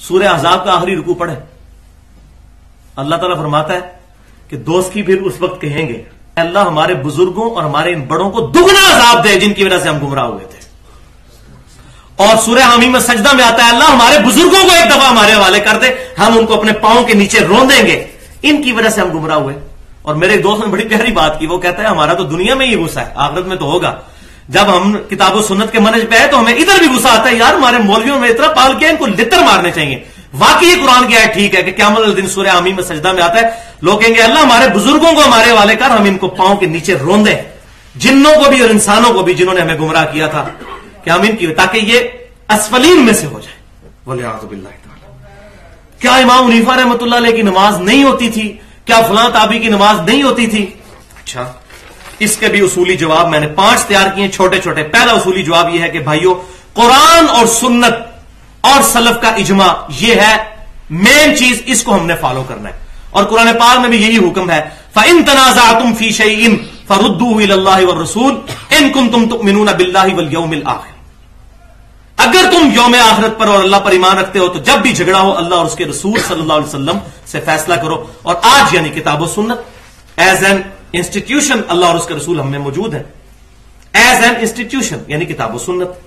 सूर्य आजाब का आखिरी रुकू पढ़े। अल्लाह ताला फरमाता है कि दोस्त की फिर उस वक्त कहेंगे अल्लाह, हमारे बुज़ुर्गों और हमारे इन बड़ों को दुगना अजाब दे जिनकी वजह से हम गुमराह हुए थे। और सूर्य हामी में सजदा में आता है अल्लाह, हमारे बुज़ुर्गों को एक दफ़ा हमारे हवाले कर दे, हम उनको अपने पाँव के नीचे रोंदेंगे इनकी वजह से हम गुमराह हुए। और मेरे एक दोस्त ने बड़ी प्यारी बात की, वो कहता है, हमारा तो दुनिया में ही गुस्सा है, आखिरत में तो होगा। जब हम किताबों सुन्नत के मनज पे आए तो हमें इधर भी गुस्सा आता है, यार हमारे मौलवियों में इतना पाल किया इनको लितर मारने चाहिए। वाकई कुरान की आय ठीक है कि क्या दिन सूर्य आमी में सजदा में आता है। लोग कहेंगे, अल्लाह हमारे बुज़ुर्गों को, हमारे वाले कर, हम इनको पाँव के नीचे रोंदे जिन्नों को भी और इंसानों को भी जिन्होंने हमें गुमराह किया था कि हम इनकी ताकि ये असफलीन में से हो जाए। बोले आजबिल्ला क्या इमाम मुनीफा रहमत की नमाज़ नहीं होती थी? क्या फलां ताबी की नमाज़ नहीं होती थी? अच्छा इसके भी उसूली जवाब मैंने पाँच तैयार किए छोटे छोटे पहला उसूली जवाब यह है कि भाइयों, कुरान और सुन्नत और सलफ का इजमा यह है मेन चीज़, इसको हमने फॉलो करना है। और कुरान पाक में भी यही हुक्म है फ़िन तनाजा तुम फ़ी इन फरुद्दू रसूल, इन कुम तुम मिनूना बिल्लाही वल यौमिल आखिर। अगर तुम यौम आखिरत पर और अल्लाह पर ईमान रखते हो तो जब भी झगड़ा हो, अल्लाह और उसके रसूल सल्लल्लाहु अलैहि वसल्लम से फैसला करो। और आज यानी किताब सुन्नत एज एन इंस्टीट्यूशन अल्लाह और उसके रसूल हमें मौजूद है। एज एन इंस्टीट्यूशन यानी किताब सुन्नत।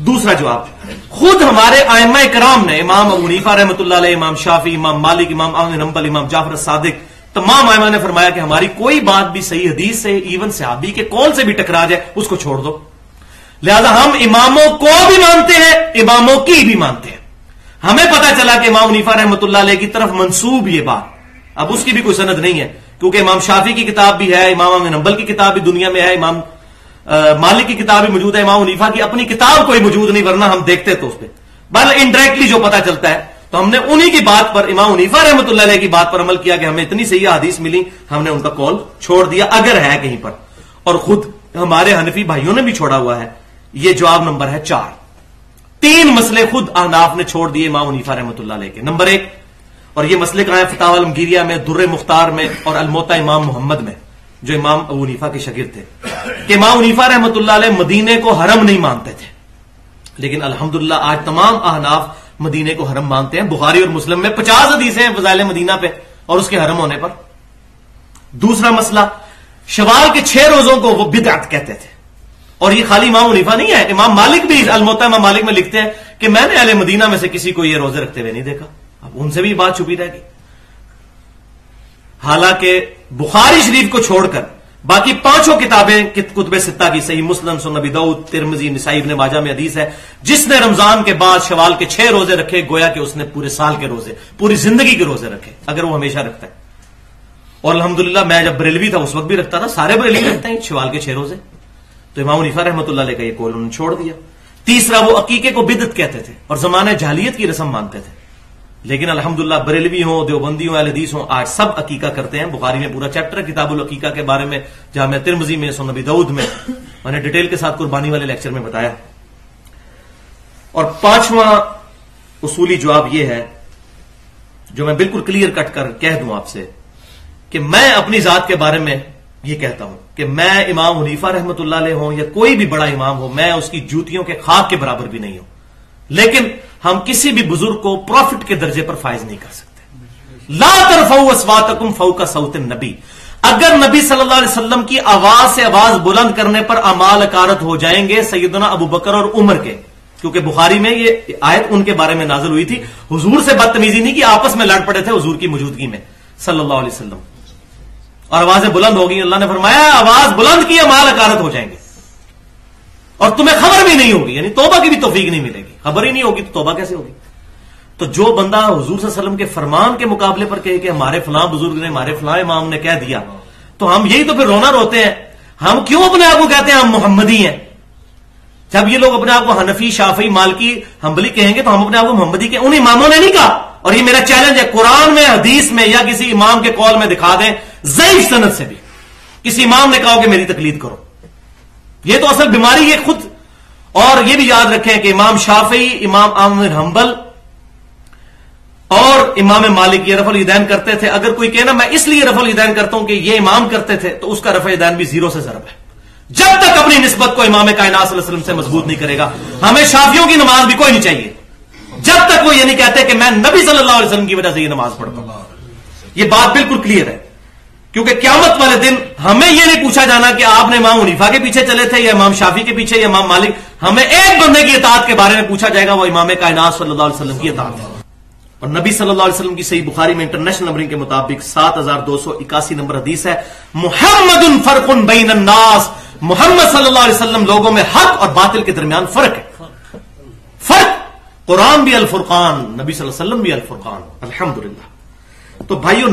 दूसरा जवाब, खुद हमारे आयमा कराम ने, इमाम मुनीफा रहमत इमाम शाफी, इमाम मालिक, इमाम नंबल इमाम जाफ़र सादिक, तमाम आयमा ने फरमाया कि हमारी कोई बात भी सही हदीस से इवन सहाबी के कौन से भी टकरा जाए, उसको छोड़ दो। लिहाजा हम इमामों को भी मानते हैं, इमामों की भी मानते हैं। हमें पता चला कि इमाम मुनीफा रहमत की तरफ़ मंसूब ये बात। अब उसकी भी कोई सनद नहीं है। क्योंकि इमाम शाफी की किताब भी है, इमाम नंबल की किताब भी दुनिया में है, इमाम मालिक की किताब भी मौजूद है, इमाम उनीफा की अपनी किताब कोई मौजूद नहीं, वरना हम देखते तो उस पर बल इनडायरेक्टली जो पता चलता है तो हमने उन्हीं की बात पर, इमाम उनीफा रहमत की बात पर अमल किया कि हमें इतनी सही हदीस मिली, हमने उनका कॉल छोड़ दिया, अगर है कहीं पर। और खुद हमारे हनफी भाइयों ने भी छोड़ा हुआ है। यह जवाब नंबर है चार। तीन मसले खुद अहनाफ ने छोड़ दिए इमाम उनीफा रहमत के। नंबर एक और ये मसले कहा है फताव अलमगिरिया में, दुर्र मुख्तार में और अलमोता इमाम मोहम्मद में, जो इमाम अबू के शगिर थे। कि इमाम नीफा रहमत मदीने को हरम नहीं मानते थे। लेकिन अल्हम्दुलिल्लाह आज तमाम अहनाफ मदीने को हरम मानते हैं। बुखारी और मुस्लिम में पचास हदीसें हैं फजाइल मदीना पे और उसके हरम होने पर। दूसरा मसला, शवाल के छह रोजों को वो बिदात कहते थे। और ये खाली इमाम मुनीफा नहीं है, इमाम मालिक भी, अलमोता इमाम मालिक में लिखते हैं कि मैंने अहले मदीना में से किसी को ये रोज़े रखते हुए नहीं देखा। उनसे भी बात छुपी रहेगी हालाँकि बुखारी शरीफ को छोड़कर बाकी पाँचों किताबें कुतुब सित्ता की, सही मुस्लिम सुनबी तिरमजी निसाइब ने माजा में हदीस है, जिसने रमज़ान के बाद शवाल के छह रोज़े रखे, गोया कि उसने पूरे साल के रोज़े, पूरी ज़िंदगी के रोज़े रखे, अगर वो हमेशा रखता है। और अलहमदुल्ला मैं जब बरेलवी था, उस वक्त भी रखता था, सारे बरेलवी रखते हैं, शवाल के छह रोज़े। तो इमाम निफा रहमत का यह कोल उन्होंने छोड़ दिया। तीसरा, वो अकीके को बिदत कहते थे, और जमाने जालियत की रस्म मानते थे। लेकिन अल्हम्दुलिल्लाह बरेलवी हो, देवबंदी हो अलदीस हो, आज सब अकीका करते हैं। बुखारी में पूरा चैप्टर किताबुल अकीका के बारे में जहाँ मैं तिरमजी में सोनबी दाऊद में। मैंने डिटेल के साथ कुर्बानी वाले लेक्चर में बताया। और पांचवा उसूली जवाब यह है, जो मैं बिल्कुल क्लियर कट कर कह दूँ आपसे, कि मैं अपनी जात के बारे में यह कहता हूँ, कि मैं इमाम हनीफा रहमत हो या कोई भी बड़ा इमाम हो, मैं उसकी जूतियों के खाक के बराबर भी नहीं हूँ। लेकिन हम किसी भी बुज़ुर्ग को प्रॉफिट के दर्जे पर फायज नहीं कर सकते। ला तरफऊ फऊ का सऊत नबी। अगर नबी सल्लल्लाहु अलैहि वसल्लम की आवाज़ से आवाज़ बुलंद करने पर अमाल अकारत हो जाएँगे सैदना अबू बकर और उमर के। क्योंकि बुखारी में ये आयत उनके बारे में नाजल हुई थी। हुजूर से बदतमीजी नहीं कि, आपस में लड़ पड़े थे हुजूर की मौजूदगी में, सल्लल्लाहु अलैहि वसल्लम। और आवाज़ें बुलंद होगी अल्लाह ने फरमाया, आवाज़ बुलंद की, अमाल अकारत हो जाएँगे। और तुम्हें खबर भी नहीं होगी, यानी तोबा की भी तोफीक नहीं मिलेगी। खबर ही नहीं होगी तो तोबा कैसे होगी? तो जो बंदा हजूर वसल्लम के फरमान के मुकाबले पर कहे कि हमारे फलां बुज़ुर्ग ने, हमारे फलां इमाम ने कह दिया तो हम यही तो फिर रोना रोते हैं। हम क्यों अपने आप को कहते हैं, हम मोहम्मदी हैं? जब ये लोग अपने आप को हनफी शाफी मालकी, हम्बली कहेंगे तो हम अपने आप को मोहम्मदी के उन इमामों ने नहीं कहा। और ये मेरा चैलेंज है, कुरान में, हदीस में, या किसी इमाम के कॉल में दिखा दें जयीफ सनत से भी। किसी इमाम ने कहा कि मेरी तकलीद करो। ये तो असल बीमारी ये खुद और ये भी याद रखें कि इमाम शाफी, इमाम आमिर हम्बल और इमाम मालिक ये रफल ईदैन करते थे। अगर कोई कहना, मैं इसलिए रफल ईदैन करता हूँ कि ये इमाम करते थे तो उसका रफल ईदैन भी ज़ीरो से जरब है। जब तक अपनी नस्बत को इमाम कायनात से मज़बूत नहीं करेगा, हमें शाफियों की नमाज़ भी कोई नहीं चाहिए। जब तक वो ये नहीं कहते कि मैं नबी सल्लल्लाहु अलैहि वसल्लम की वजह से ये नमाज़ पढ़ता हूँ। ये बात बिल्कुल क्लियर है। क्योंकि क्यामत वाले दिन हमें यह नहीं पूछा जाना कि आपने इमाम मुनीफा के पीछे चले थे या इमाम शाफी के पीछे या इमाम मालिक। हमें एक बंदे की इतात के बारे में पूछा जाएगा, वो इमाम कायनात सल्लल्लाहु अलैहि वसल्लम की इतात है। और नबी सल्लल्लाहु अलैहि वसल्लम की सही बुखारी में इंटरनेशनल नंबरिंग के मुताबिक सात हज़ार दो सौ इक्यासी नंबर हदीस है। मोहम्मद फर्कुन बैन अन्नास मोहम्मद सल्लल्लाहु अलैहि वसल्लम लोगों में हक और बातिल के दरमियान फ़र्क है। फ़र्क कुरान भी अल फुरकान, नबी वसल्लम भी अल फुरकान, अल्हम्दुलिल्लाह। तो भाइयों